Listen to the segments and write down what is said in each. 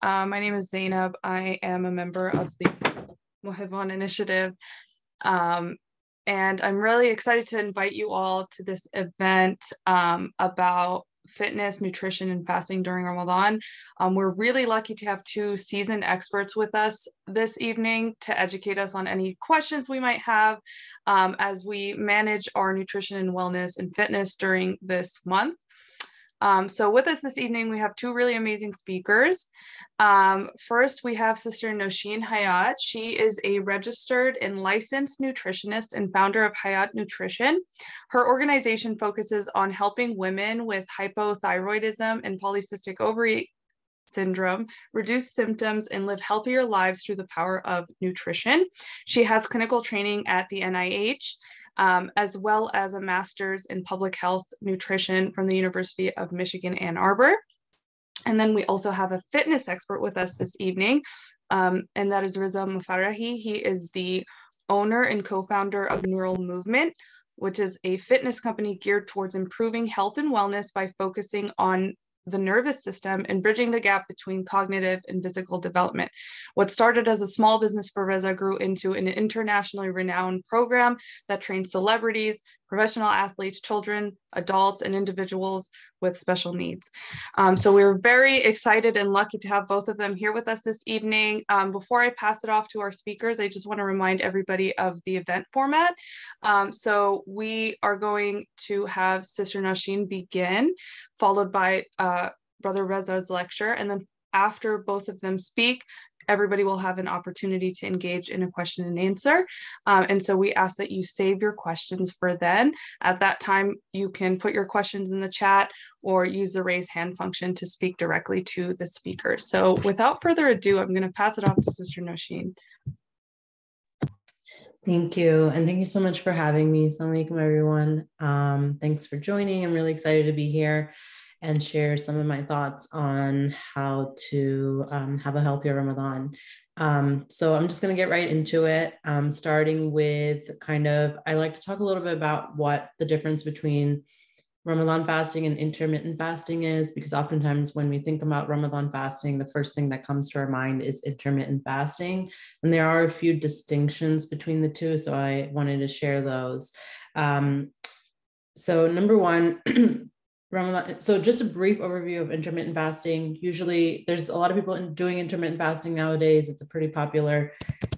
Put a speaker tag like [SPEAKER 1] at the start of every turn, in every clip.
[SPEAKER 1] Uh, my name is Zainab. I am a member of the Mohebban Initiative. Um, and I'm really excited to invite you all to this event um, about fitness, nutrition, and fasting during Ramadan. Um, we're really lucky to have two seasoned experts with us this evening to educate us on any questions we might have um, as we manage our nutrition and wellness and fitness during this month. Um, so with us this evening, we have two really amazing speakers. Um, first, we have Sister Nosheen Hayat. She is a registered and licensed nutritionist and founder of Hayat Nutrition. Her organization focuses on helping women with hypothyroidism and polycystic ovary syndrome, reduce symptoms, and live healthier lives through the power of nutrition. She has clinical training at the NIH um, as well as a master's in public health nutrition from the University of Michigan, Ann Arbor. And then we also have a fitness expert with us this evening, um, and that is Reza Mofarrahi. He is the owner and co-founder of Neural Movement, which is a fitness company geared towards improving health and wellness by focusing on the nervous system and bridging the gap between cognitive and physical development. What started as a small business for Reza grew into an internationally renowned program that trains celebrities, professional athletes, children, adults, and individuals with special needs. Um, so we're very excited and lucky to have both of them here with us this evening. Um, before I pass it off to our speakers, I just want to remind everybody of the event format. Um, so we are going to have Sister Nosheen begin, followed by uh, Brother Reza's lecture, and then after both of them speak, everybody will have an opportunity to engage in a question and answer. Um, and so we ask that you save your questions for then. At that time, you can put your questions in the chat or use the raise hand function to speak directly to the speaker. So without further ado, I'm going to pass it off to Sister Nosheen.
[SPEAKER 2] Thank you. And thank you so much for having me. Assalamu alaikum, everyone. Um, thanks for joining. I'm really excited to be here and share some of my thoughts on how to um, have a healthier Ramadan. Um, so I'm just going to get right into it, um, starting with kind of, I like to talk a little bit about what the difference between Ramadan fasting and intermittent fasting is, because oftentimes when we think about Ramadan fasting, the first thing that comes to our mind is intermittent fasting. And there are a few distinctions between the two. So I wanted to share those. Um, so, number one, Ramadan. So, just a brief overview of intermittent fasting. Usually, there's a lot of people doing intermittent fasting nowadays. It's a pretty popular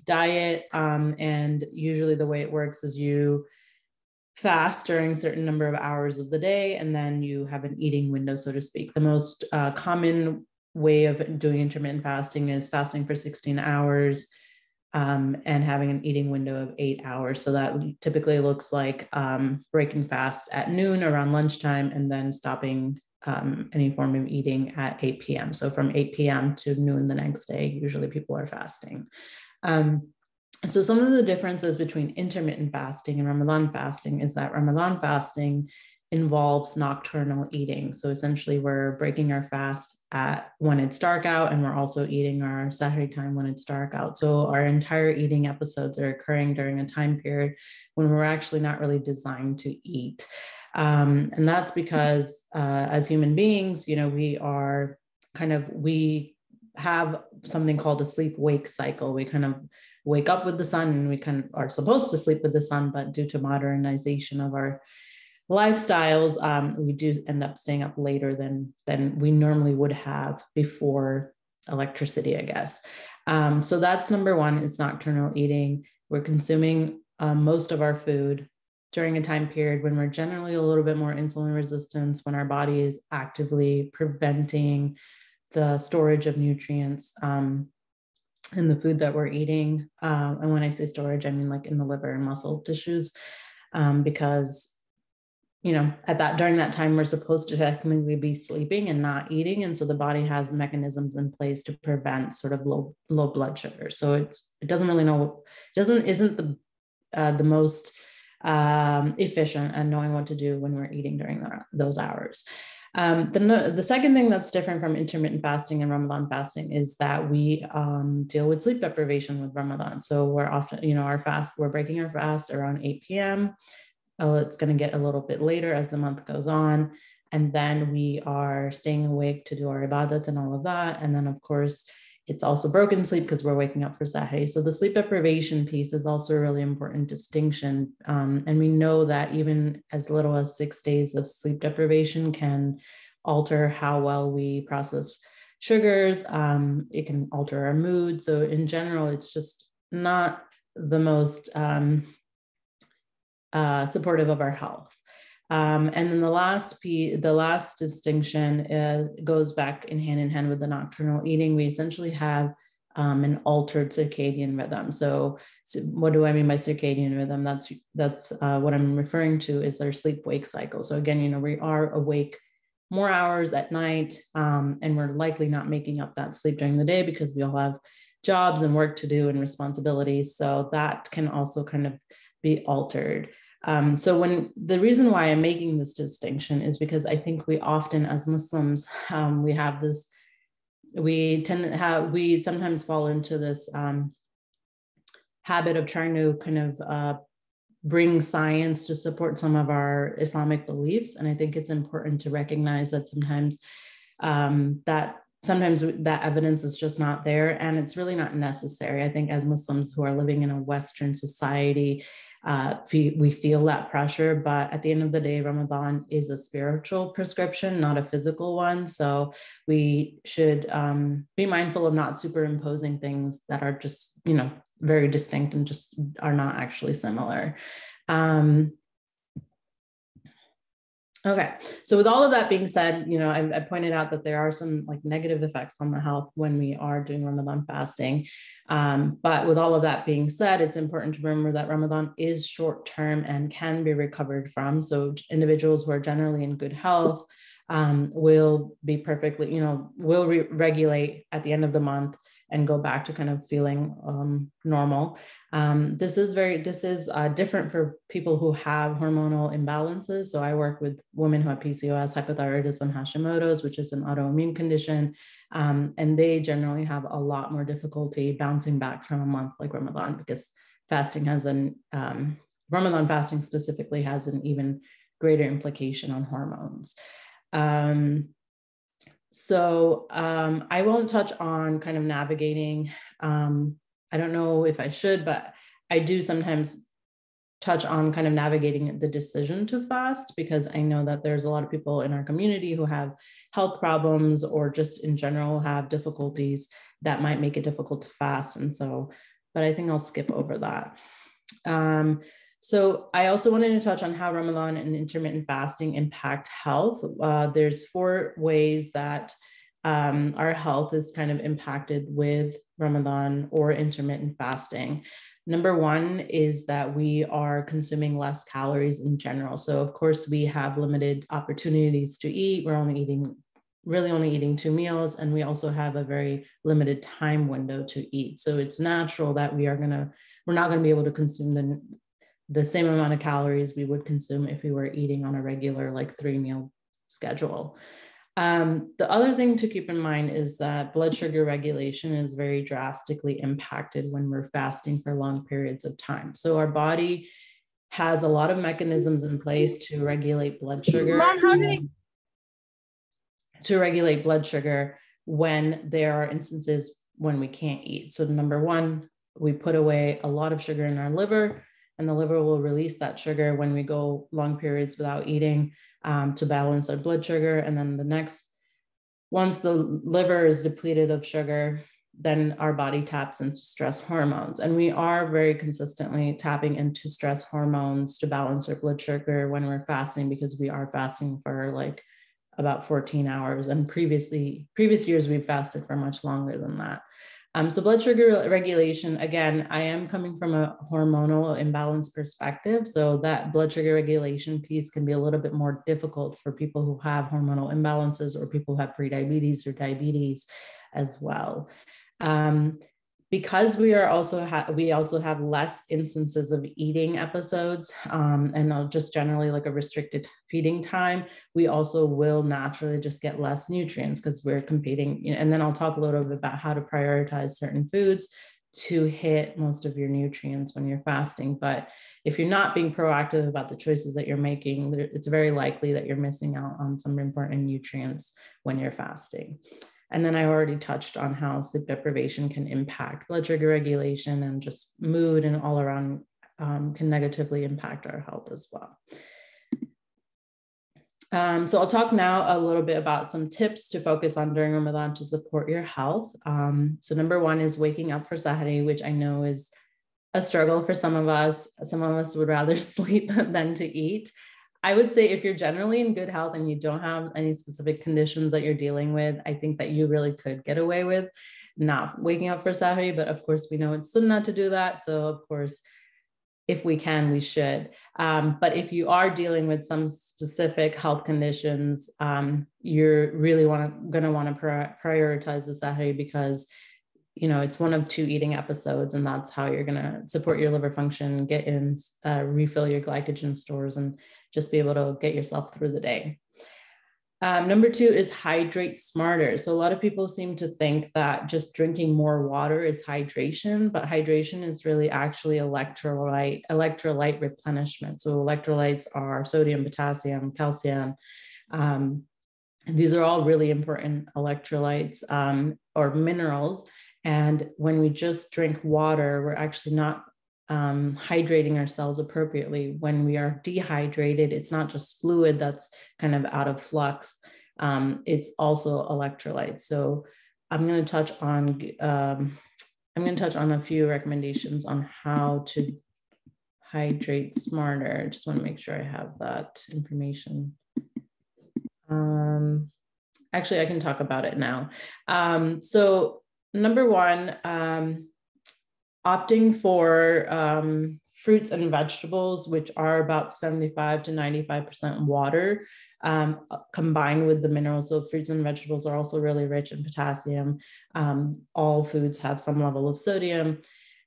[SPEAKER 2] diet. Um, and usually, the way it works is you fast during a certain number of hours of the day, and then you have an eating window, so to speak. The most uh, common way of doing intermittent fasting is fasting for 16 hours um, and having an eating window of eight hours. So that typically looks like um, breaking fast at noon around lunchtime and then stopping um, any form of eating at 8 p.m. So from 8 p.m. to noon the next day, usually people are fasting. Um, so some of the differences between intermittent fasting and Ramadan fasting is that Ramadan fasting involves nocturnal eating. So essentially, we're breaking our fast at when it's dark out, and we're also eating our Sahri time when it's dark out. So our entire eating episodes are occurring during a time period when we're actually not really designed to eat. Um, and that's because uh, as human beings, you know, we are kind of we have something called a sleep wake cycle. We kind of wake up with the sun and we kind of are supposed to sleep with the sun, but due to modernization of our lifestyles, um, we do end up staying up later than than we normally would have before electricity, I guess. Um, so that's number one. It's nocturnal eating. We're consuming um, most of our food during a time period when we're generally a little bit more insulin resistance, when our body is actively preventing the storage of nutrients um, in the food that we're eating. Uh, and when I say storage, I mean like in the liver and muscle tissues, um, because you know at that during that time we're supposed to technically be sleeping and not eating and so the body has mechanisms in place to prevent sort of low low blood sugar so it's it doesn't really know doesn't isn't the uh, the most um, efficient at knowing what to do when we're eating during the, those hours um, the, the second thing that's different from intermittent fasting and Ramadan fasting is that we um, deal with sleep deprivation with Ramadan. So we're often, you know, our fast, we're breaking our fast around 8 p.m. Uh, it's going to get a little bit later as the month goes on. And then we are staying awake to do our ibadat and all of that. And then, of course, it's also broken sleep because we're waking up for Sahri. So the sleep deprivation piece is also a really important distinction. Um, and we know that even as little as six days of sleep deprivation can alter how well we process sugars. Um, it can alter our mood. So in general, it's just not the most um, uh, supportive of our health. Um, and then the last piece, the last distinction is, goes back in hand in hand with the nocturnal eating. We essentially have um, an altered circadian rhythm. So, so, what do I mean by circadian rhythm? That's that's uh, what I'm referring to is our sleep wake cycle. So again, you know, we are awake more hours at night, um, and we're likely not making up that sleep during the day because we all have jobs and work to do and responsibilities. So that can also kind of be altered. Um, so when the reason why I'm making this distinction is because I think we often, as Muslims, um, we have this, we tend to have, we sometimes fall into this um, habit of trying to kind of uh, bring science to support some of our Islamic beliefs, and I think it's important to recognize that sometimes um, that sometimes that evidence is just not there and it's really not necessary i think as muslims who are living in a western society uh, we feel that pressure. But at the end of the day, Ramadan is a spiritual prescription, not a physical one. So we should um, be mindful of not superimposing things that are just, you know, very distinct and just are not actually similar. Um, Okay, so with all of that being said, you know, I, I, pointed out that there are some like negative effects on the health when we are doing Ramadan fasting. Um, but with all of that being said, it's important to remember that Ramadan is short term and can be recovered from. So individuals who are generally in good health um, will be perfectly, you know, will re- regulate at the end of the month and go back to kind of feeling um, normal. Um, this is very, this is uh, different for people who have hormonal imbalances. So I work with women who have PCOS, hypothyroidism, Hashimoto's, which is an autoimmune condition. Um, and they generally have a lot more difficulty bouncing back from a month like Ramadan because fasting has an, um, Ramadan fasting specifically has an even greater implication on hormones. Um, so um, I won't touch on kind of navigating. Um, I don't know if I should, but I do sometimes touch on kind of navigating the decision to fast because I know that there's a lot of people in our community who have health problems or just in general have difficulties that might make it difficult to fast. And so, but I think I'll skip over that. Um, so I also wanted to touch on how Ramadan and intermittent fasting impact health. Uh, there's four ways that um, our health is kind of impacted with Ramadan or intermittent fasting. Number one is that we are consuming less calories in general. So, of course, we have limited opportunities to eat. We're only eating, really only eating two meals, and we also have a very limited time window to eat. So, it's natural that we are going to, we're not going to be able to consume the the same amount of calories we would consume if we were eating on a regular like three meal schedule. Um, the other thing to keep in mind is that blood sugar regulation is very drastically impacted when we're fasting for long periods of time. So our body has a lot of mechanisms in place to regulate blood sugar. Mom, how to regulate blood sugar when there are instances when we can't eat. So number one, we put away a lot of sugar in our liver and the liver will release that sugar when we go long periods without eating um, to balance our blood sugar. And then the next, once the liver is depleted of sugar, then our body taps into stress hormones. And we are very consistently tapping into stress hormones to balance our blood sugar when we're fasting because we are fasting for like about 14 hours. And previously, previous years, we've fasted for much longer than that. Um, so blood sugar regulation, again, I am coming from a hormonal imbalance perspective. So that blood sugar regulation piece can be a little bit more difficult for people who have hormonal imbalances or people who have prediabetes or diabetes as well. Um, because we are also ha- we also have less instances of eating episodes um, and just generally like a restricted feeding time we also will naturally just get less nutrients because we're competing and then i'll talk a little bit about how to prioritize certain foods to hit most of your nutrients when you're fasting. But if you're not being proactive about the choices that you're making, it's very likely that you're missing out on some important nutrients when you're fasting. And then I already touched on how sleep deprivation can impact blood sugar regulation and just mood and all around um, can negatively impact our health as well. Um, so I'll talk now a little bit about some tips to focus on during Ramadan to support your health. Um, so number one is waking up for Sahari, which I know is a struggle for some of us. Some of us would rather sleep than to eat. I would say if you're generally in good health and you don't have any specific conditions that you're dealing with, I think that you really could get away with not waking up for Sahari. But of course, we know it's sunnah to do that. So of course, if we can, we should. Um, but if you are dealing with some specific health conditions, um, you're really want going to want to prioritize the Sahari because you know it's one of two eating episodes, and that's how you're going to support your liver function, get in, uh, refill your glycogen stores, and just be able to get yourself through the day. Um, number two is hydrate smarter. So a lot of people seem to think that just drinking more water is hydration, but hydration is really actually electrolyte electrolyte replenishment. So electrolytes are sodium, potassium, calcium. Um, these are all really important electrolytes um, or minerals. And when we just drink water, we're actually not um, hydrating ourselves appropriately. When we are dehydrated, it's not just fluid that's kind of out of flux, um, it's also electrolytes. So I'm going to touch on um, I'm going to touch on a few recommendations on how to hydrate smarter. Just want to make sure I have that information. Um, actually, I can talk about it now. Um, so number one, um, opting for um, fruits and vegetables, which are about 75 to 95% water, um, combined with the minerals. So, fruits and vegetables are also really rich in potassium. Um, all foods have some level of sodium.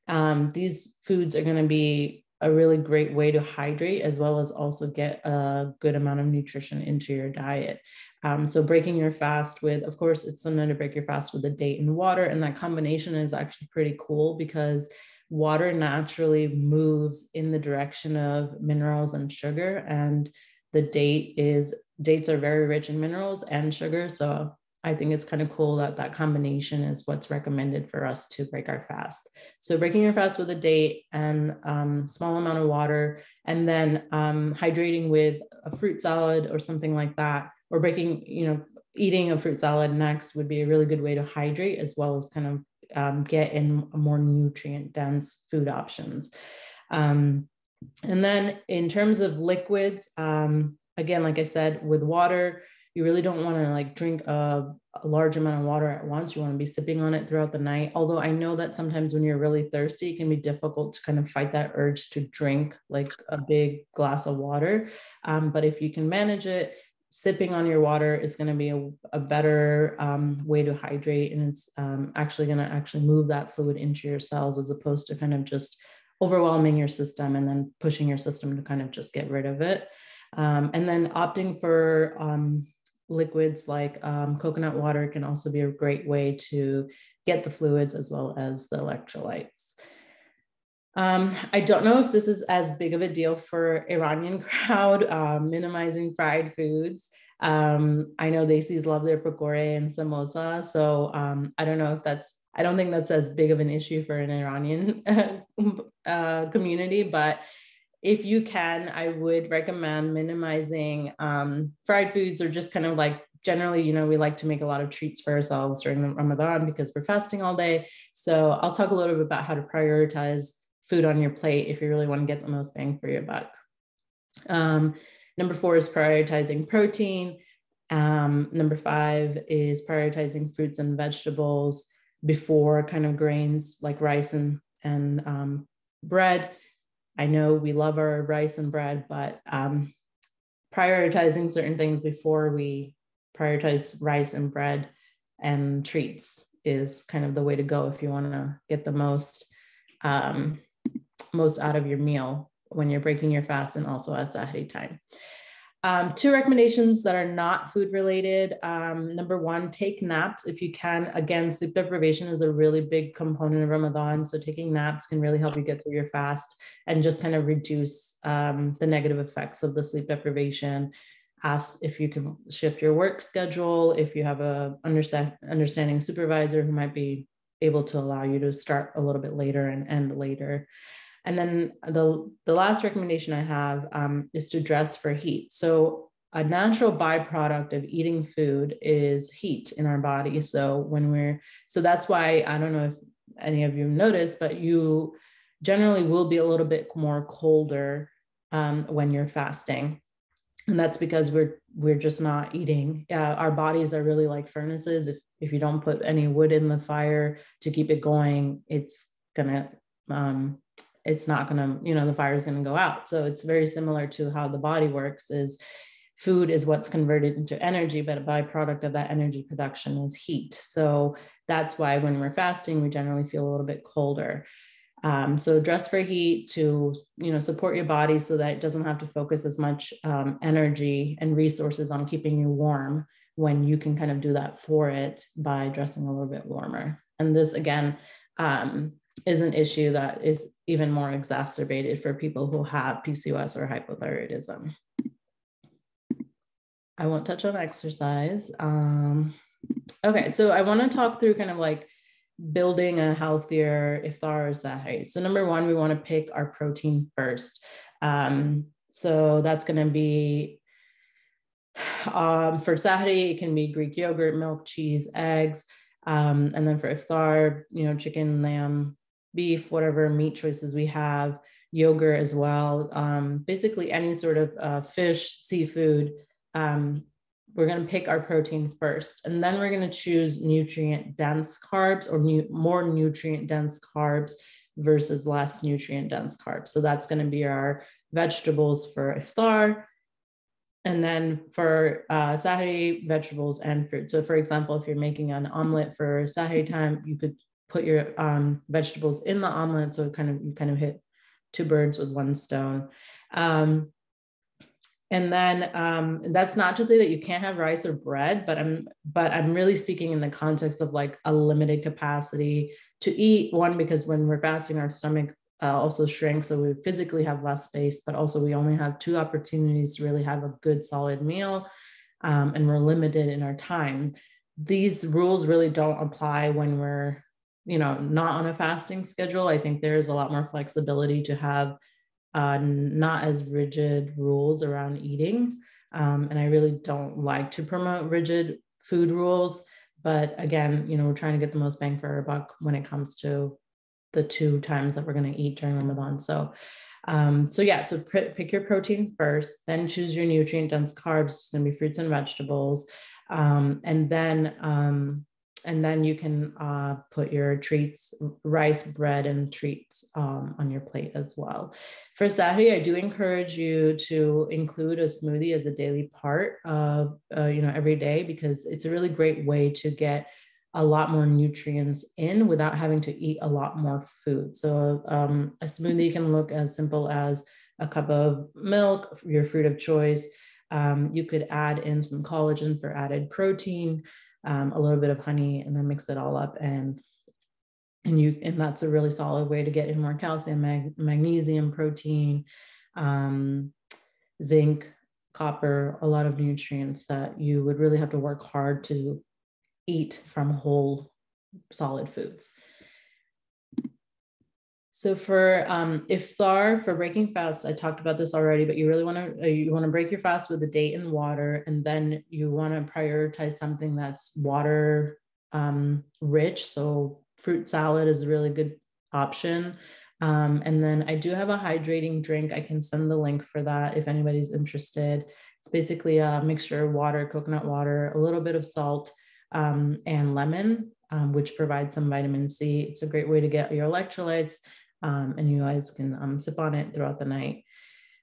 [SPEAKER 2] Um, these foods are going to be a really great way to hydrate as well as also get a good amount of nutrition into your diet. Um, so breaking your fast with, of course, it's sunnah to break your fast with a date and water. And that combination is actually pretty cool because water naturally moves in the direction of minerals and sugar. And the date is, dates are very rich in minerals and sugar. So I think it's kind of cool that that combination is what's recommended for us to break our fast. So breaking your fast with a date and um, small amount of water, and then um, hydrating with a fruit salad or something like that, or breaking, you know, eating a fruit salad next would be a really good way to hydrate as well as kind of um, get in more nutrient dense food options. Um, and then in terms of liquids, um, again, like I said, with water, you really don't want to like drink a, a, large amount of water at once. You want to be sipping on it throughout the night. Although I know that sometimes when you're really thirsty, it can be difficult to kind of fight that urge to drink like a big glass of water. Um, but if you can manage it, sipping on your water is going to be a, a better um, way to hydrate and it's um, actually going to actually move that fluid into your cells as opposed to kind of just overwhelming your system and then pushing your system to kind of just get rid of it um, and then opting for um, liquids like um, coconut water can also be a great way to get the fluids as well as the electrolytes. Um, I don't know if this is as big of a deal for Iranian crowd, uh, minimizing fried foods. Um, I know Desis love their pakore and samosa, so um, I don't know if that's. I don't think that's as big of an issue for an Iranian uh, community, but if you can, I would recommend minimizing um, fried foods or just kind of like generally, you know, we like to make a lot of treats for ourselves during the Ramadan because we're fasting all day. So I'll talk a little bit about how to prioritize food on your plate if you really want to get the most bang for your buck. Um, number four is prioritizing protein. Um, number five is prioritizing fruits and vegetables before kind of grains like rice and, and um, bread. I know we love our rice and bread, but um, prioritizing certain things before we prioritize rice and bread and treats is kind of the way to go if you want to get the most um, most out of your meal when you're breaking your fast and also at Sahari time. Um, two recommendations that are not food related. Um, number one, take naps if you can. Again, sleep deprivation is a really big component of Ramadan. So taking naps can really help you get through your fast and just kind of reduce um, the negative effects of the sleep deprivation. Ask if you can shift your work schedule, if you have a understand, understanding supervisor who might be able to allow you to start a little bit later and end later. And then the, the last recommendation I have um, is to dress for heat. So a natural byproduct of eating food is heat in our body. So when we're, so that's why I don't know if any of you noticed, but you generally will be a little bit more colder um, when you're fasting. And that's because we're we're just not eating. Uh, our bodies are really like furnaces. If if you don't put any wood in the fire to keep it going, it's gonna um, it's not going to you know the fire is going to go out. So it's very similar to how the body works is food is what's converted into energy but a byproduct of that energy production is heat. So that's why when we're fasting we generally feel a little bit colder. Um, so dress for heat to you know support your body so that it doesn't have to focus as much um, energy and resources on keeping you warm when you can kind of do that for it by dressing a little bit warmer. And this again um, is an issue that is even more exacerbated for people who have PCOS or hypothyroidism. I won't touch on exercise. Um, okay, so I want to talk through kind of like building a healthier iftar or sahri. So number one, we want to pick our protein first. Um, so that's going to be um, for sahri, it can be Greek yogurt, milk, cheese, eggs. Um, and then for iftar, you know, chicken, lamb, beef, whatever meat choices we have, yogurt as well. Um, basically, any sort of uh, fish, seafood. Um, we're going to pick our protein first, and then we're going to choose nutrient dense carbs or new, more nutrient dense carbs versus less nutrient dense carbs. So that's going to be our vegetables for iftar. And then for uh, sahari, vegetables and fruit. So, for example, if you're making an omelet for sahari time, you could put your um, vegetables in the omelet. So it kind of you kind of hit two birds with one stone. Um, and then um, that's not to say that you can't have rice or bread, but I'm but I'm really speaking in the context of like a limited capacity to eat. One because when we're fasting, our stomach uh, also shrinks, so we physically have less space. But also we only have two opportunities to really have a good solid meal, um, and we're limited in our time. These rules really don't apply when we're you know not on a fasting schedule i think there's a lot more flexibility to have uh, not as rigid rules around eating. Um, and i really don't like to promote rigid food rules but again you know we're trying to get the most bang for our buck when it comes to the two times that we're going to eat during ramadan. So um, so yeah so pr- pick your protein first then choose your nutrient dense carbs it's going to be fruits and vegetables. Um, and then um, and then you can uh, put your treats, rice, bread, and treats um, on your plate as well. For Sahri, I do encourage you to include a smoothie as a daily part of, uh, you know, every day because it's a really great way to get a lot more nutrients in without having to eat a lot more food. So um, a smoothie can look as simple as a cup of milk, your fruit of choice. Um, you could add in some collagen for added protein um, a little bit of honey, and then mix it all up. And and you and that's a really solid way to get in more calcium, mag, magnesium, protein, um, zinc, copper, a lot of nutrients that you would really have to work hard to eat from whole solid foods. So for um, iftar, for breaking fast, I talked about this already, but you really want to uh, you want to break your fast with a date and water, and then you want to prioritize something that's water um, rich. So fruit salad is a really good option. Um, and then I do have a hydrating drink. I can send the link for that if anybody's interested. It's basically a mixture of water, coconut water, a little bit of salt, um, and lemon, um, which provides some vitamin C. It's a great way to get your electrolytes um, and you guys can um, sip on it throughout the night.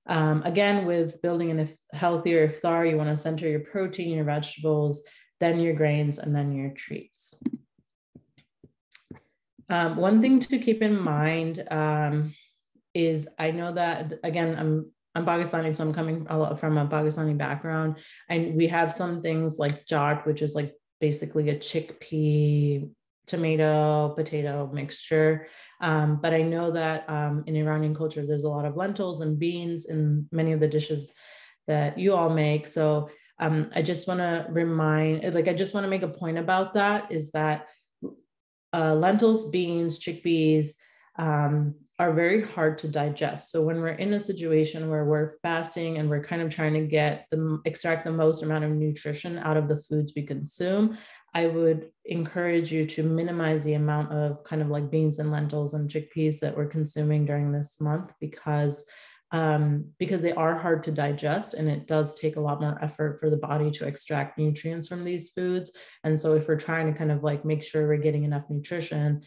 [SPEAKER 2] Um, again, with building a healthier iftar, you want to center your protein, your vegetables, then your grains, and then your treats. Um, one thing to keep in mind um, is I know that again, I'm I'm Pakistani, so I'm coming from a Pakistani background, and we have some things like chaat, which is like basically a chickpea tomato potato mixture. Um, but i know that um, in iranian culture there's a lot of lentils and beans in many of the dishes that you all make. So um, i just want to remind like i just want to make a point about that is that uh, lentils beans chickpeas um, are very hard to digest. So when we're in a situation where we're fasting and we're kind of trying to get the extract the most amount of nutrition out of the foods we consume, I would encourage you to minimize the amount of kind of like beans and lentils and chickpeas that we're consuming during this month because um, because they are hard to digest and it does take a lot more effort for the body to extract nutrients from these foods. And so if we're trying to kind of like make sure we're getting enough nutrition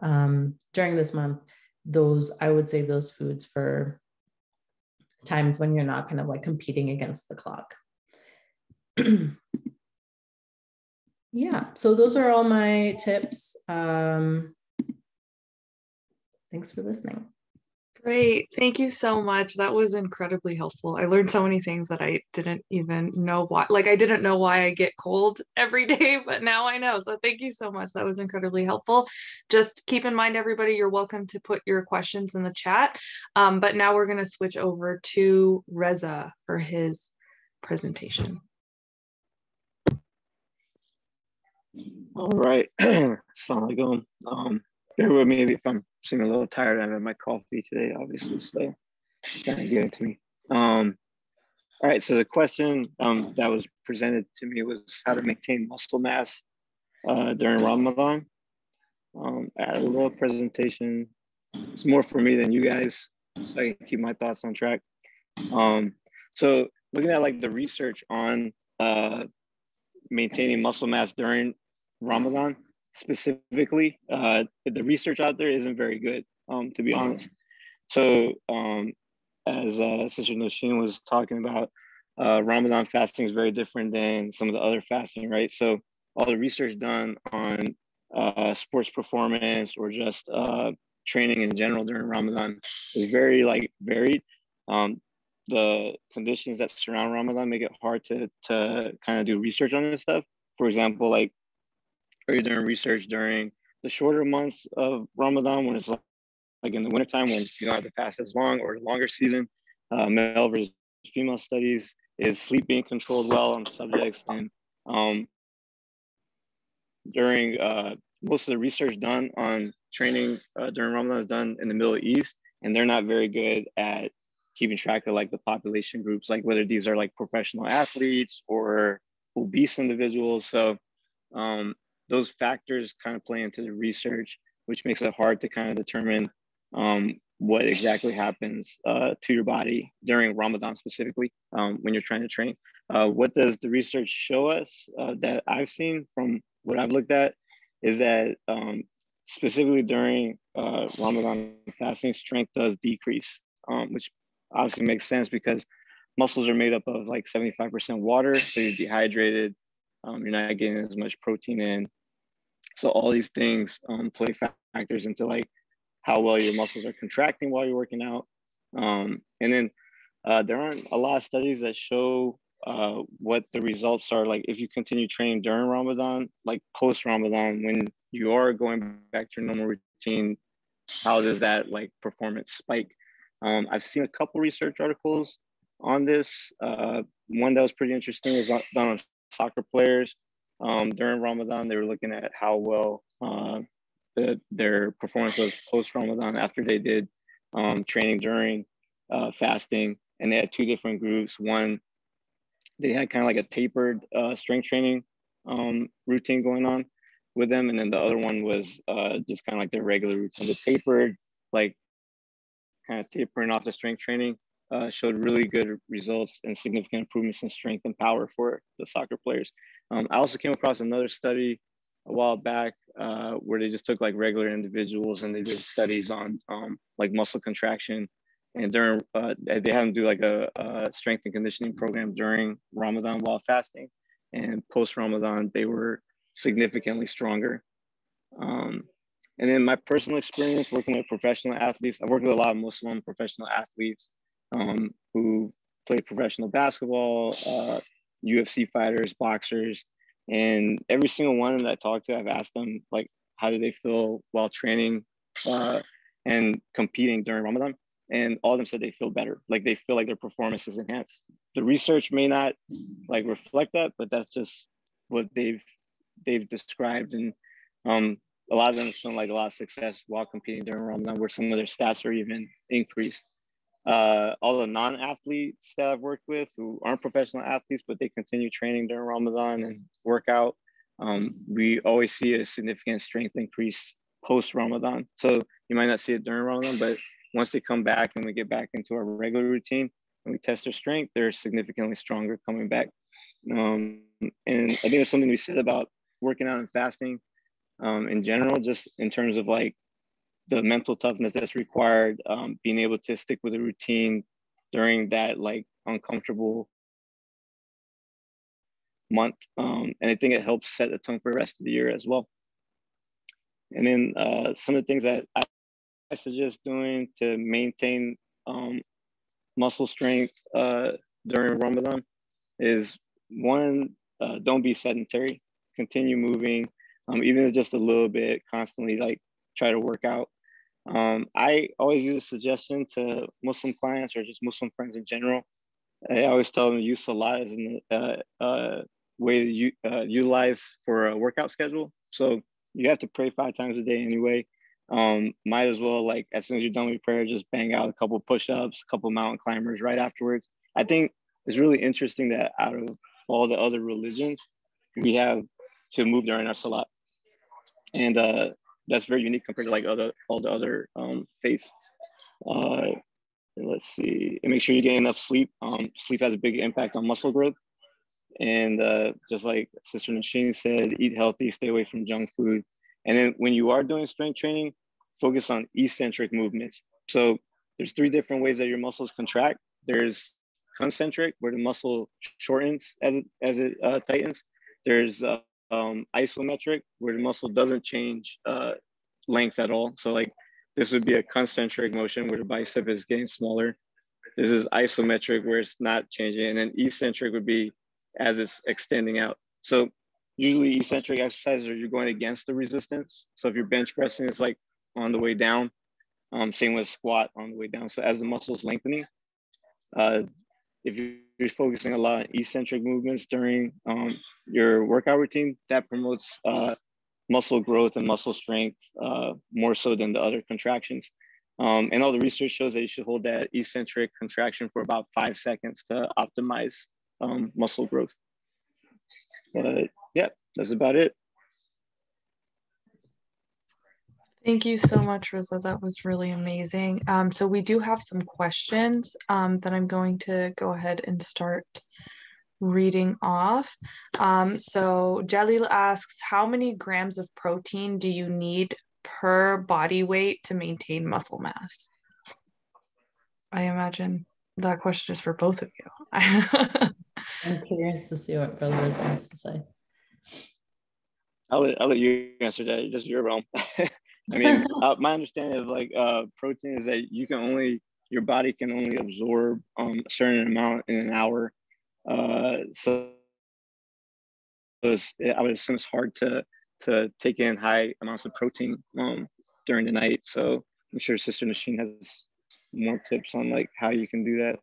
[SPEAKER 2] um, during this month, those I would save those foods for times when you're not kind of like competing against the clock. yeah, so those are all my tips. Um, thanks for listening.
[SPEAKER 1] Great. Thank you so much. That was incredibly helpful. I learned so many things that I didn't even know why. Like, I didn't know why I get cold every day, but now I know. So, thank you so much. That was incredibly helpful. Just keep in mind, everybody, you're welcome to put your questions in the chat. Um, but now we're going to switch over to Reza for his presentation.
[SPEAKER 3] All right. Assalamu Um, bear with me if I'm seem a little tired. I've had my coffee today, obviously, so kind of give it to me. Um, all right, so the question um, that was presented to me was how to maintain muscle mass uh, during Ramadan. Um, I had a little presentation. It's more for me than you guys, so I can keep my thoughts on track. Um, so looking at like the research on uh, maintaining muscle mass during Ramadan, specifically, uh, the research out there isn't very good, um, to be honest. So, um, as uh, Sister Nosheen was talking about, uh, Ramadan fasting is very different than some of the other fasting, right? So, all the research done on uh, sports performance or just uh, training in general during Ramadan is very like varied. Um, the conditions that surround Ramadan make it hard to to kind of do research on this stuff. For example, like are you're doing research during the shorter months of Ramadan when it's like, like in the wintertime when you don't have to fast as long or longer season? Uh, male versus female studies is sleep being controlled well on subjects and um, during uh, most of the research done on training uh, during Ramadan is done in the Middle East, and they're not very good at keeping track of like the population groups, like whether these are like professional athletes or obese individuals. So um, those factors kind of play into the research, which makes it hard to kind of determine um, what exactly happens uh, to your body during Ramadan specifically um, when you're trying to train. Uh, what does the research show us uh, that I've seen from what I've looked at is that um, specifically during uh, Ramadan fasting, strength does decrease, um, which obviously makes sense because muscles are made up of like 75% water, so you're dehydrated. Um, you're not getting as much protein in. So all these things um, play factors into like how well your muscles are contracting while you're working out. Um, and then uh, there aren't a lot of studies that show uh, what the results are like if you continue training during Ramadan, like post Ramadan, when you are going back to your normal routine, how does that like performance spike? Um, I've seen a couple research articles on this. Uh, one that was pretty interesting was done on soccer players um, during Ramadan. They were looking at how well uh, the, their performance was post Ramadan after they did um, training during uh, fasting. And they had two different groups. One, they had kind of like a tapered uh, strength training um, routine going on with them. And then the other one was uh, just kind of like their regular routine. The tapered, like kind of tapering off the strength training uh, showed really good results and significant improvements in strength and power for the soccer players. Um, I also came across another study a while back uh, where they just took like regular individuals and they did studies on um, like muscle contraction. And during, uh, they had them do like a, a, strength and conditioning program during Ramadan while fasting. And post Ramadan, they were significantly stronger. Um, and then my personal experience working with professional athletes, I've worked with a lot of Muslim professional athletes um, who played professional basketball, uh, UFC fighters, boxers, and every single one that I talked to, I've asked them like, how do they feel while training uh, and competing during Ramadan? And all of them said they feel better, like they feel like their performance is enhanced. The research may not like reflect that, but that's just what they've they've described. And um, a lot of them have shown like a lot of success while competing during Ramadan, where some of their stats are even increased uh, all the non-athletes that I've worked with who aren't professional athletes, but they continue training during Ramadan and workout. Um, we always see a significant strength increase post Ramadan. So you might not see it during Ramadan, but once they come back and we get back into our regular routine and we test their strength, they're significantly stronger coming back. Um, and I think there's something we said about working out and fasting um, in general, just in terms of like the mental toughness that's required, um, being able to stick with a routine during that like uncomfortable month. Um, and I think it helps set the tone for the rest of the year as well. And then uh, some of the things that I, I suggest doing to maintain um, muscle strength uh, during Ramadan is one, uh, don't be sedentary, continue moving, um, even if just a little bit, constantly like try to work out. Um, I always use a suggestion to Muslim clients or just Muslim friends in general. I always tell them to use Salah as a uh, uh, way to uh, utilize for a workout schedule. So you have to pray five times a day anyway. Um, might as well, like, as soon as you're done with prayer, just bang out a couple push ups, a couple mountain climbers right afterwards. I think it's really interesting that out of all the other religions, we have to move during our Salah. And uh, that's very unique compared to like other all the other um, faiths. Uh, let's see, and make sure you get enough sleep. Um, sleep has a big impact on muscle growth. And uh, just like Sister Nosheen said, eat healthy, stay away from junk food. And then when you are doing strength training, focus on eccentric movements. So there's three different ways that your muscles contract. There's concentric, where the muscle shortens as it as it uh, tightens. There's uh, um, isometric, where the muscle doesn't change uh, length at all. So like this would be a concentric motion where the bicep is getting smaller. This is isometric where it's not changing. And then eccentric would be as it's extending out. So usually eccentric exercises are you're going against the resistance. So if you're bench pressing, it's like on the way down. Um, same with squat on the way down. So as the muscle is lengthening, uh, if you're focusing a lot on eccentric movements during um, your workout routine, that promotes uh, muscle growth and muscle strength uh, more so than the other contractions. Um, and all the research shows that you should hold that eccentric contraction for about five seconds to optimize um, muscle growth. But yeah, that's about it.
[SPEAKER 1] Thank you so much, Reza. That was really amazing. Um, so we do have some questions um, that I'm going to go ahead and start reading off. Um, so Jalil asks, how many grams of protein do you need per body weight to maintain muscle mass? I imagine that question is for both of you.
[SPEAKER 2] I'm curious to see what Brother is going to say.
[SPEAKER 3] I'll let, I'll let you answer that. Just your realm. I mean, uh, my understanding of like uh, protein is that you can only your body can only absorb um, a certain amount in an hour. Uh, so was, I would assume it's hard to to take in high amounts of protein um, during the night. So I'm sure Sister Nosheen has more tips on like how you can do that.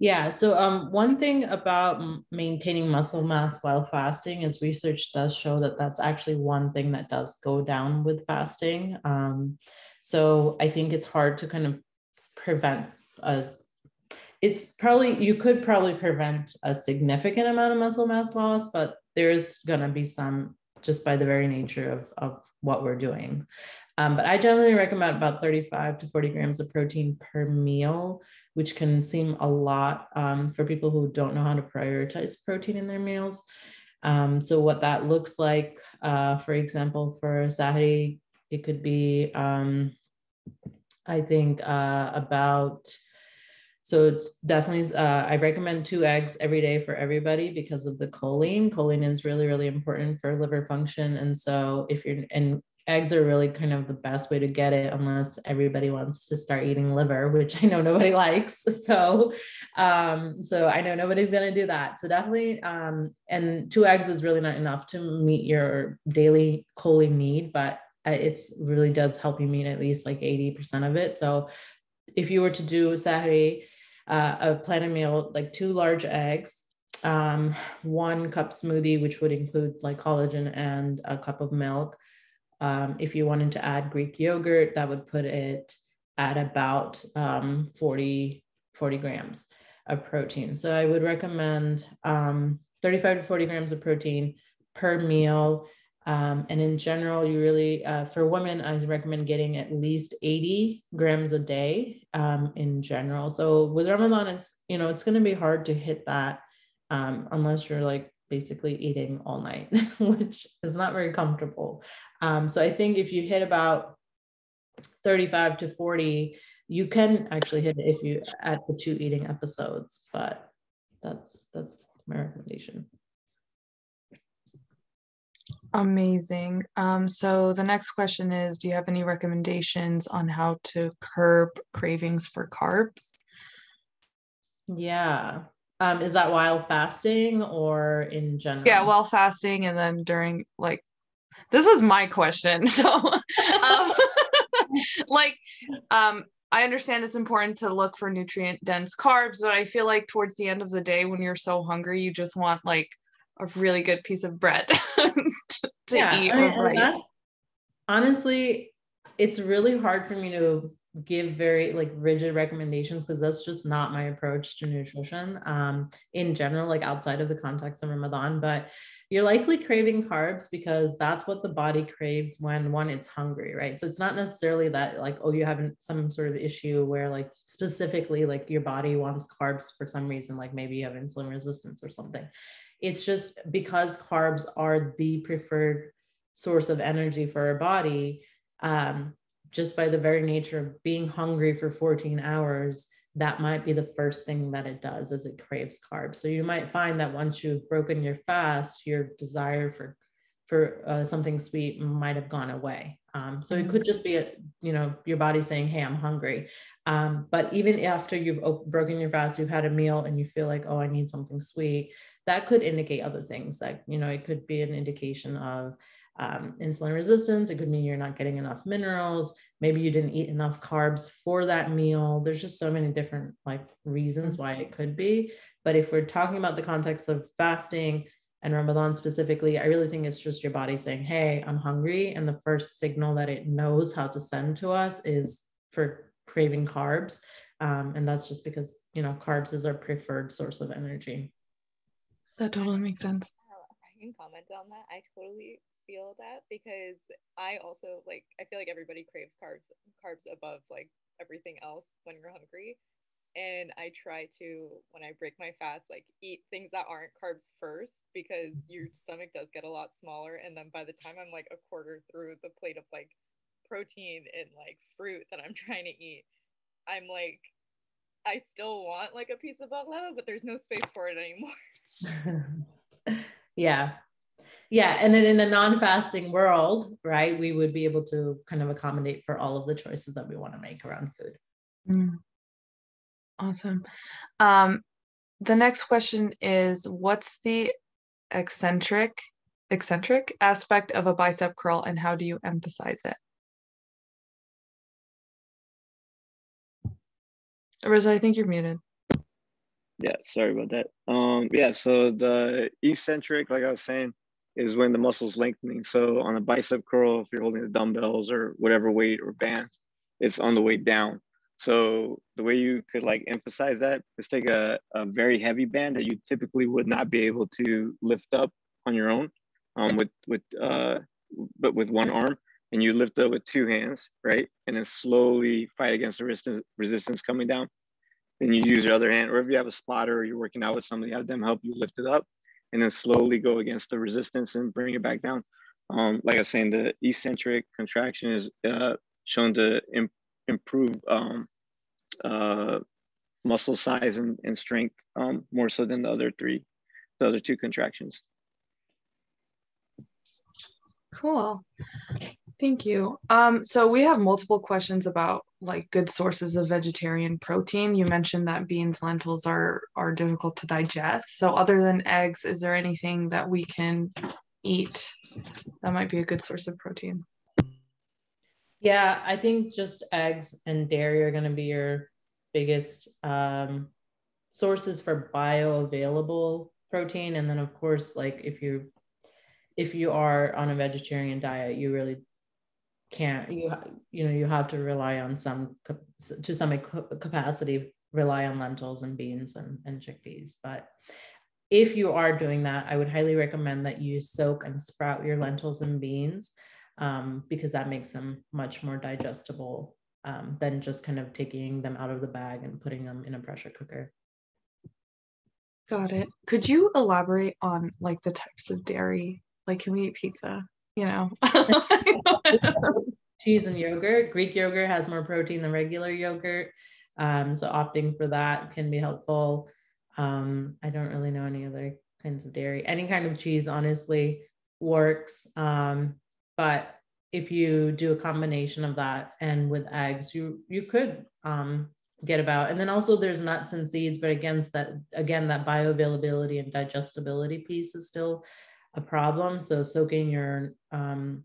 [SPEAKER 2] Yeah. So um, one thing about maintaining muscle mass while fasting is research does show that that's actually one thing that does go down with fasting. Um, so I think it's hard to kind of prevent a it's probably you could probably prevent a significant amount of muscle mass loss, but there's going to be some just by the very nature of, of what we're doing. Um, but I generally recommend about 35 to 40 grams of protein per meal, which can seem a lot um, for people who don't know how to prioritize protein in their meals. Um, so what that looks like, uh, for example, for Sahari, it could be, um, I think, uh, about so it's definitely, uh, I recommend two eggs every day for everybody because of the choline. Choline is really, really important for liver function. And so if you're, and eggs are really kind of the best way to get it unless everybody wants to start eating liver which i know nobody likes so um so i know nobody's going to do that so definitely um and two eggs is really not enough to meet your daily choline need but it's really does help you meet at least like 80% of it so if you were to do say uh, a planet meal like two large eggs um, one cup smoothie, which would include like collagen and a cup of milk. Um, if you wanted to add Greek yogurt, that would put it at about um, 40, 40 grams of protein. So I would recommend um, 35 to 40 grams of protein per meal. Um, and in general, you really, uh, for women, I recommend getting at least 80 grams a day um, in general. So with Ramadan, it's, you know, it's going to be hard to hit that um, unless you're like basically eating all night, which is not very comfortable. Um, so I think if you hit about 35 to 40, you can actually hit it if you add the two eating episodes, but that's that's my recommendation.
[SPEAKER 1] Amazing. Um, so the next question is Do you have any recommendations on how to curb cravings for carbs?
[SPEAKER 2] Yeah. Um, is that while fasting or in general?
[SPEAKER 1] Yeah, while fasting and then during like this was my question. So um like um I understand it's important to look for nutrient dense carbs, but I feel like towards the end of the day when you're so hungry, you just want like a really good piece of bread to, yeah, eat. I mean,
[SPEAKER 2] honestly, it's really hard for me to give very like rigid recommendations because that's just not my approach to nutrition um, in general, like outside of the context of Ramadan. But you're likely craving carbs because that's what the body craves when one it's hungry, right? So it's not necessarily that like oh you have some sort of issue where like specifically like your body wants carbs for some reason, like maybe you have insulin resistance or something. It's just because carbs are the preferred source of energy for our body. Um, just by the very nature of being hungry for 14 hours, that might be the first thing that it does is it craves carbs. So you might find that once you've broken your fast, your desire for for uh, something sweet might have gone away. Um, so it could just be a, you know, your body saying, "Hey, I'm hungry." Um, but even after you've broken your fast, you've had a meal, and you feel like, "Oh, I need something sweet," that could indicate other things. Like you know, it could be an indication of um, insulin resistance. It could mean you're not getting enough minerals. Maybe you didn't eat enough carbs for that meal. There's just so many different like reasons why it could be. But if we're talking about the context of fasting and Ramadan specifically, I really think it's just your body saying, Hey, I'm hungry. And the first signal that it knows how to send to us is for craving carbs. Um, and that's just because, you know, carbs is our preferred source of energy.
[SPEAKER 1] That totally makes sense.
[SPEAKER 4] I can comment on that. I totally feel that because I also like I feel like everybody craves carbs carbs above like everything else when you're hungry. And I try to when I break my fast like eat things that aren't carbs first because your stomach does get a lot smaller and then by the time I'm like a quarter through the plate of like protein and like fruit that I'm trying to eat, I'm like I still want like a piece of baklava, but there's no space for it anymore.
[SPEAKER 2] yeah, yeah and then in a non-fasting world right we would be able to kind of accommodate for all of the choices that we want to make around food
[SPEAKER 1] mm. awesome um, the next question is what's the eccentric eccentric aspect of a bicep curl and how do you emphasize it Reza, I think you're muted.
[SPEAKER 3] Yeah, sorry about that. Um, yeah, so the eccentric, like I was saying, is when the muscle's lengthening. So on a bicep curl, if you're holding the dumbbells or whatever weight or bands, it's on the way down. So the way you could like emphasize that is take a, a very heavy band that you typically would not be able to lift up on your own um, with, with, uh, but with one arm and you lift up with two hands, right? And then slowly fight against the resistance, resistance coming down. Then you use your other hand, or if you have a spotter or you're working out with somebody, have them help you lift it up and then slowly go against the resistance and bring it back down. Um, like I was saying, the eccentric contraction is uh, shown to Im- improve um, uh, muscle size and, and strength um, more so than the other three, the other two contractions.
[SPEAKER 1] Cool. Thank you. Um, so we have multiple questions about like good sources of vegetarian protein. You mentioned that beans, lentils are are difficult to digest. So other than eggs, is there anything that we can eat that might be a good source of protein?
[SPEAKER 2] Yeah, I think just eggs and dairy are going to be your biggest um, sources for bioavailable protein. And then, of course, like if you if you are on a vegetarian diet, you really can't you you know you have to rely on some to some capacity rely on lentils and beans and, and chickpeas. But if you are doing that i would highly recommend that you soak and sprout your lentils and beans um, because that makes them much more digestible um, than just kind of taking them out of the bag and putting them in a pressure cooker.
[SPEAKER 1] Got it. Could you elaborate on like the types of dairy? Like can we eat pizza you know.
[SPEAKER 2] Cheese and yogurt. Greek yogurt has more protein than regular yogurt. Um, so opting for that can be helpful. Um, I don't really know any other kinds of dairy. Any kind of cheese, honestly, works. Um, but if you do a combination of that and with eggs, you you could um, get about. And then also there's nuts and seeds, but against that again that bioavailability and digestibility piece is still a problem. So soaking your um,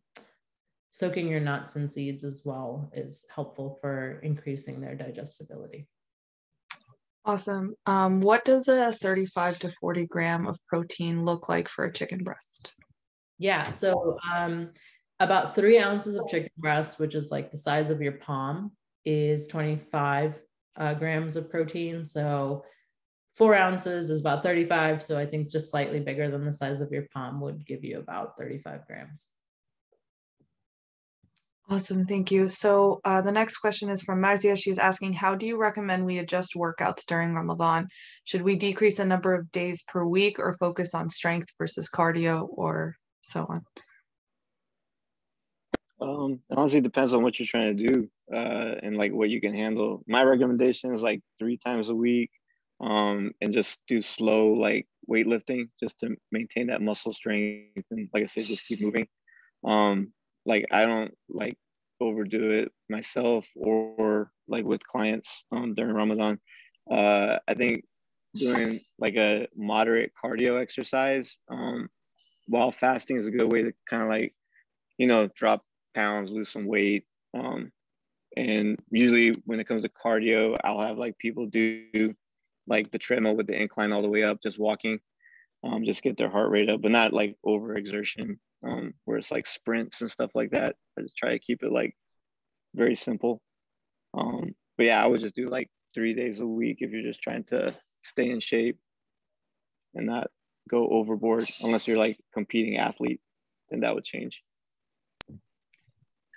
[SPEAKER 2] soaking your nuts and seeds as well is helpful for increasing their digestibility.
[SPEAKER 1] Awesome. Um, what does a 35 to 40 gram of protein look like for a chicken breast?
[SPEAKER 2] Yeah, so um, about three ounces of chicken breast, which is like the size of your palm, is 25 uh, grams of protein. So four ounces is about 35. So I think just slightly bigger than the size of your palm would give you about 35 grams.
[SPEAKER 1] Awesome, thank you. So uh, the next question is from Marzia. She's asking, how do you recommend we adjust workouts during Ramadan? Should we decrease the number of days per week or focus on strength versus cardio or so on?
[SPEAKER 3] Um, honestly, depends on what you're trying to do uh, and like what you can handle. My recommendation is like three times a week, um, and just do slow like weightlifting just to maintain that muscle strength and like I said, just keep moving. Um, like I don't like overdo it myself or, or like with clients um, during Ramadan. Uh, I think doing like a moderate cardio exercise um, while fasting is a good way to kind of like, you know, drop pounds, lose some weight. Um, and usually when it comes to cardio, I'll have like people do like the treadmill with the incline all the way up, just walking, um, just get their heart rate up, but not like over exertion, um, where it's like sprints and stuff like that. I just try to keep it like very simple. Um, but yeah, I would just do like three days a week if you're just trying to stay in shape and not go overboard unless you're like competing athlete, then that would change.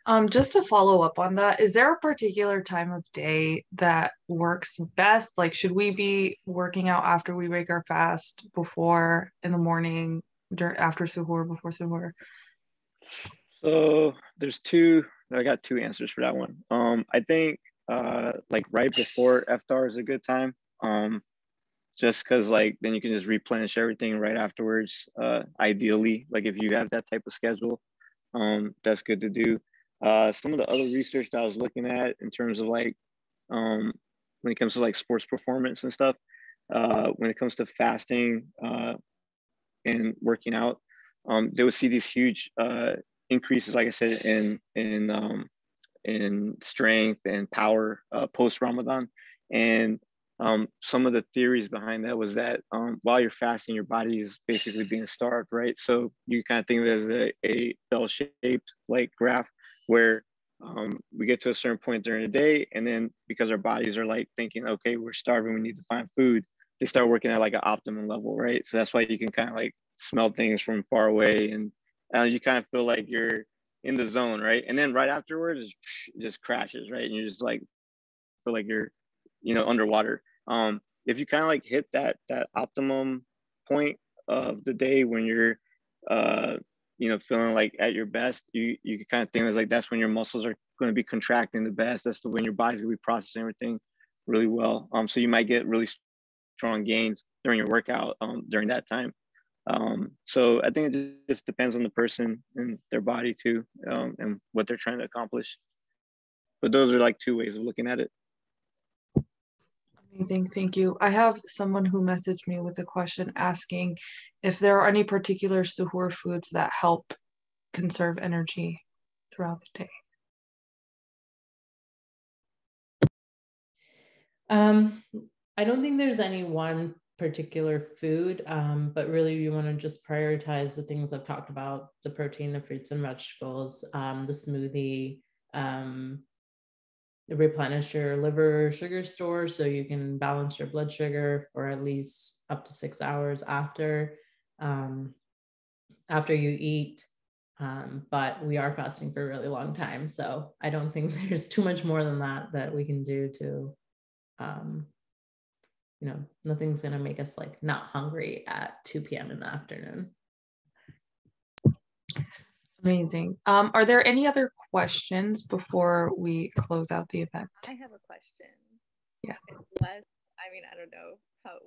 [SPEAKER 1] Um, just to follow up on that, is there a particular time of day that works best? Like, should we be working out after we break our fast, before, in the morning, during, after suhoor, before suhoor?
[SPEAKER 3] So there's two. I got two answers for that one. Um, I think uh, like right before iftar is a good time. Um, just because like then you can just replenish everything right afterwards. Uh, ideally, like if you have that type of schedule, um, that's good to do. Uh, some of the other research that I was looking at in terms of like um, when it comes to like sports performance and stuff, uh, when it comes to fasting uh, and working out, um, they would see these huge uh, increases, like I said, in in um, in strength and power uh, post Ramadan. And um, some of the theories behind that was that um, while you're fasting, your body is basically being starved, right? So you kind of think of it as a, a bell-shaped like graph where um, we get to a certain point during the day and then because our bodies are like thinking okay we're starving we need to find food they start working at like an optimum level right? So that's why you can kind of like smell things from far away and uh, you kind of feel like you're in the zone right? And then right afterwards it just crashes right? And you're just like feel like you're you know underwater. Um if you kind of like hit that that optimum point of the day when you're uh you know, feeling like at your best, you you kind of think it's like that's when your muscles are going to be contracting the best. That's the when your body's going to be processing everything really well. Um, so you might get really strong gains during your workout um, during that time. Um, so I think it just depends on the person and their body too, um, and what they're trying to accomplish. But those are like two ways of looking at it.
[SPEAKER 1] Amazing, thank you. I have someone who messaged me with a question asking if there are any particular suhoor foods that help conserve energy throughout the day.
[SPEAKER 2] Um, I don't think there's any one particular food, um, but really you want to just prioritize the things I've talked about: the protein, the fruits and vegetables, um, the smoothie, um, replenish your liver sugar store so you can balance your blood sugar for at least up to six hours after um, after you eat. Um, but we are fasting for a really long time, so I don't think there's too much more than that that we can do to, um, you know, nothing's gonna make us like not hungry at 2 p.m. in the afternoon.
[SPEAKER 1] Amazing. Um, are there any other questions before we close out the event?
[SPEAKER 4] I have a question.
[SPEAKER 1] Yeah.
[SPEAKER 4] less, I mean, I don't know how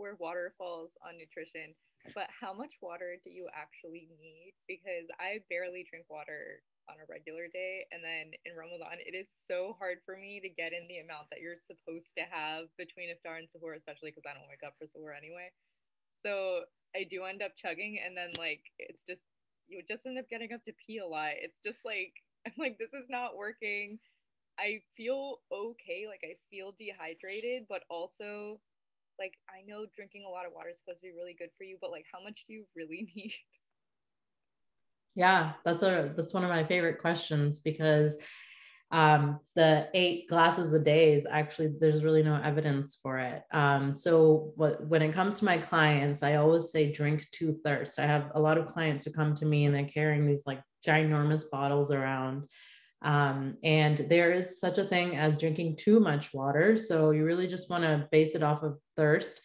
[SPEAKER 4] where water falls on nutrition, but how much water do you actually need? Because I barely drink water on a regular day. And then in Ramadan, it is so hard for me to get in the amount that you're supposed to have between iftar and suhoor, especially because I don't wake up for suhoor anyway. So I do end up chugging, and then like it's just you would just end up getting up to pee a lot. It's just like I'm like this is not working. I feel okay, like I feel dehydrated, but also like I know drinking a lot of water is supposed to be really good for you, but like how much do you really need?
[SPEAKER 2] Yeah, that's a that's one of my favorite questions because um, the eight glasses a day is actually there's really no evidence for it. Um, so what, when it comes to my clients, I always say drink to thirst. I have a lot of clients who come to me and they're carrying these like ginormous bottles around. Um, and there is such a thing as drinking too much water. So you really just want to base it off of thirst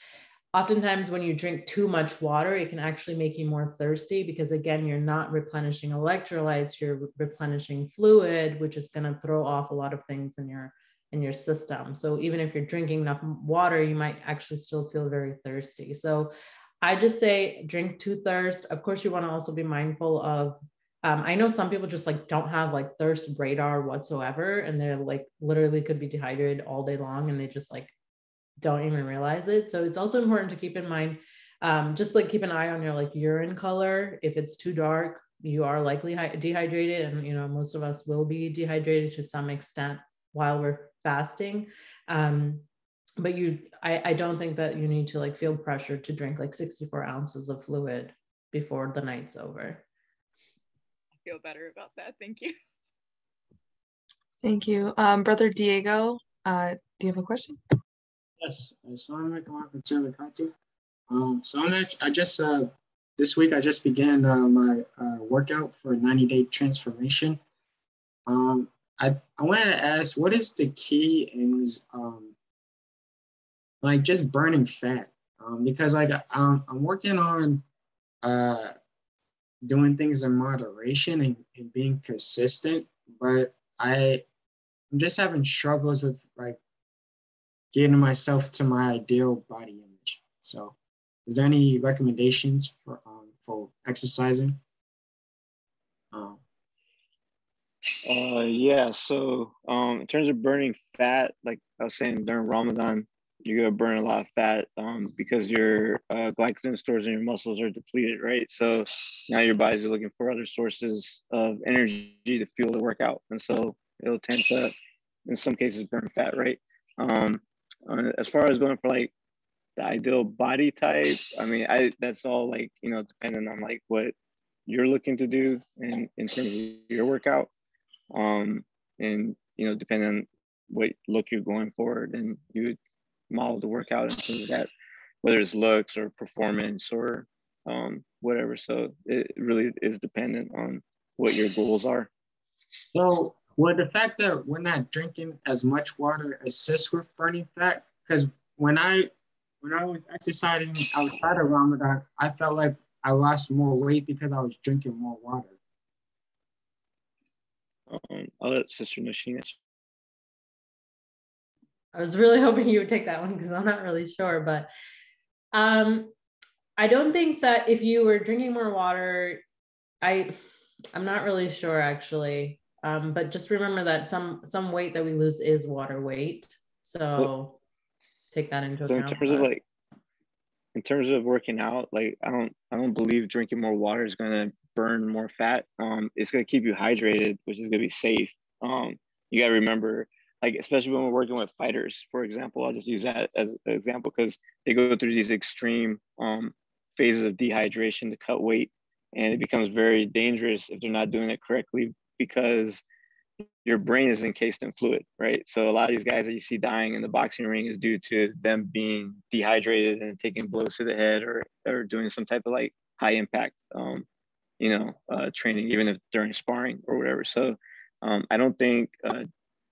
[SPEAKER 2] oftentimes when you drink too much water it can actually make you more thirsty because again you're not replenishing electrolytes you're replenishing fluid which is going to throw off a lot of things in your in your system. So even if you're drinking enough water you might actually still feel very thirsty. So i just say drink to thirst. Of course you want to also be mindful of um, i know some people just like don't have like thirst radar whatsoever and they're like literally could be dehydrated all day long and they just like don't even realize it. So it's also important to keep in mind, um, just like keep an eye on your like urine color. If it's too dark, you are likely dehydrated, and you know most of us will be dehydrated to some extent while we're fasting. Um, but you, I, I don't think that you need to like feel pressure to drink like 64 ounces of fluid before the night's over.
[SPEAKER 4] I feel better about that. Thank you.
[SPEAKER 1] Thank you. Um, Brother Diego, uh, do you have a question?
[SPEAKER 5] Yes, Sonic, I'm Assalamu alaikum Um, so I'm actually, I just, uh, this week I just began uh, my uh, workout for 90 day transformation. Um, I, I wanted to ask, what is the key in um, like just burning fat? Um, because like um, I'm working on uh, doing things in moderation and, and being consistent, but I, I'm just having struggles with like getting myself to my ideal body image. So, is there any recommendations for um, for exercising?
[SPEAKER 3] Um, uh, yeah. So, um, in terms of burning fat, like I was saying during Ramadan, you're gonna burn a lot of fat um, because your uh, glycogen stores in your muscles are depleted, right? So now your body's looking for other sources of energy to fuel the workout, and so it'll tend to, in some cases, burn fat, right? Um, as far as going for like the ideal body type, I mean, I that's all like you know depending on like what you're looking to do and in terms of your workout, um, and you know depending on what look you're going for, and you model the workout in terms of that, whether it's looks or performance or um, whatever. So it really is dependent on what your goals are.
[SPEAKER 5] So well, the fact that we're not drinking as much water assists with burning fat? Because when I when I was exercising outside of Ramadan, I felt like I lost more weight because I was drinking more water.
[SPEAKER 3] Um, I'll let Sister Nosheen
[SPEAKER 2] I was really hoping you would take that one because I'm not really sure, but um, I don't think that if you were drinking more water, I I'm not really sure actually. Um, but just remember that some some weight that we lose is water weight. So well, take that into
[SPEAKER 3] so
[SPEAKER 2] account.
[SPEAKER 3] in terms of like in terms of working out, like I don't I don't believe drinking more water is gonna burn more fat. Um, it's gonna keep you hydrated, which is gonna be safe. Um, you gotta remember, like especially when we're working with fighters, for example, I'll just use that as an example because they go through these extreme um, phases of dehydration to cut weight, and it becomes very dangerous if they're not doing it correctly because your brain is encased in fluid, right? So a lot of these guys that you see dying in the boxing ring is due to them being dehydrated and taking blows to the head or or doing some type of like high impact, um, you know, uh, training, even if during sparring or whatever. So um, I don't think uh,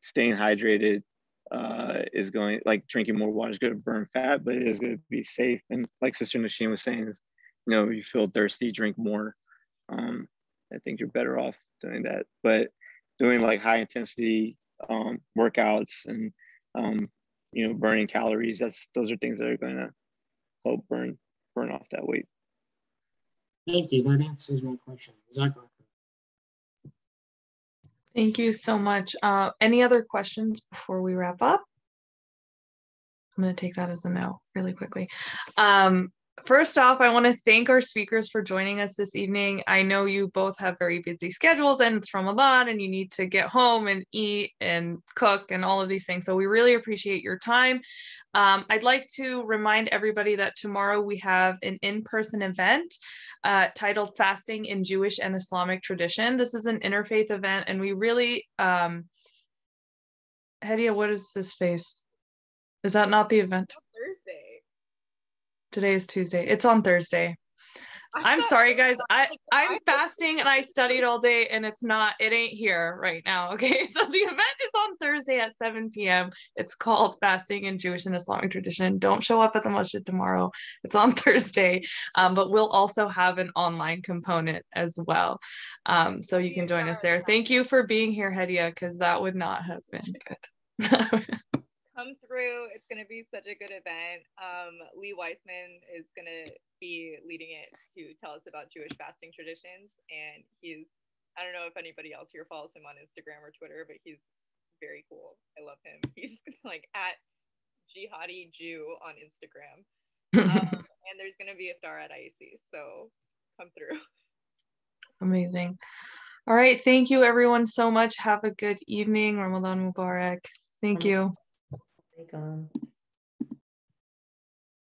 [SPEAKER 3] staying hydrated uh, is going like drinking more water is going to burn fat, but it is going to be safe. And like Sister Nosheen was saying, is you know, you feel thirsty, drink more. Um, I think you're better off doing that. But doing like high intensity um, workouts and um, you know burning calories, that's those are things that are going to help burn burn off that weight.
[SPEAKER 5] Thank you. That answers my question. Exactly.
[SPEAKER 1] Thank you so much. Uh, any other questions before we wrap up? I'm going to take that as a no really quickly. Um, First off, I want to thank our speakers for joining us this evening. I know you both have very busy schedules and it's Ramadan and you need to get home and eat and cook and all of these things. So we really appreciate your time. Um, I'd like to remind everybody that tomorrow we have an in-person event uh, titled Fasting in Jewish and Islamic Tradition. This is an interfaith event and we really, um, Hedia, what is this face? Is that not the event? Today is Tuesday. It's on Thursday. I'm sorry, guys. I I'm fasting and I studied all day, and it's not. It ain't here right now. Okay, so the event is on Thursday at 7 p.m. It's called Fasting in Jewish and Islamic Tradition. Don't show up at the masjid tomorrow. It's on Thursday, um, but we'll also have an online component as well, um, so you can join us there. Thank you for being here, Hedia, because that would not have been good.
[SPEAKER 4] come through. It's going to be such a good event. Um, Lee Weissman is going to be leading it to tell us about Jewish fasting traditions. And he's, I don't know if anybody else here follows him on Instagram or Twitter, but he's very cool. I love him. He's like at jihadi Jew on Instagram. Um, and there's going to be a star at IEC. So come through.
[SPEAKER 1] Amazing. All right. Thank you, everyone, so much. Have a good evening. Ramadan Mubarak. Thank you.
[SPEAKER 2] Take on.